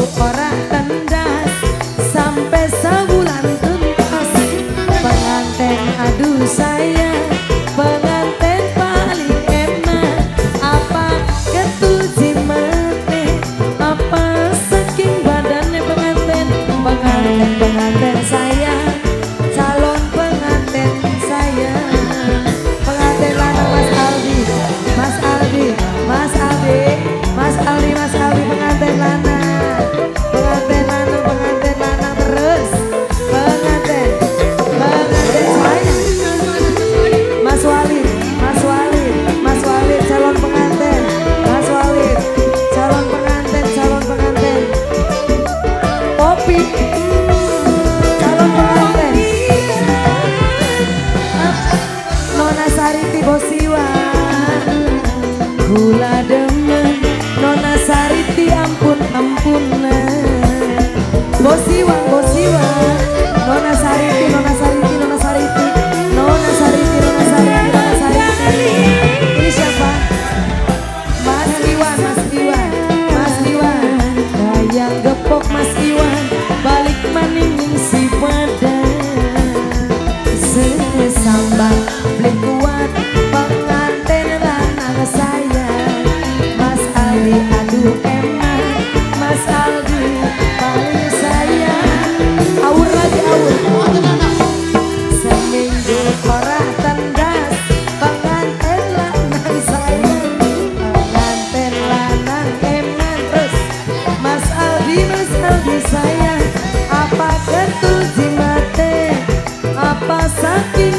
orang Gula demen. Nona Sariti ampun ampunan bosiwan bosiwan. happy.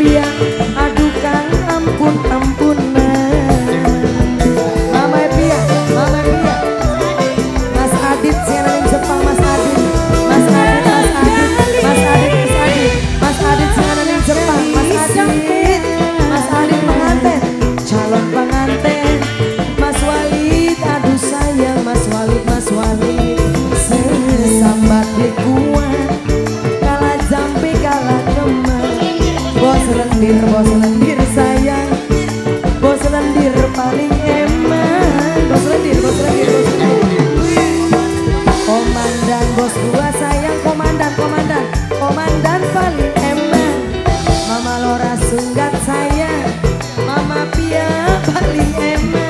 Yeah. Komandan paling ember Mama Lora sunggat saya Mama Pia paling ember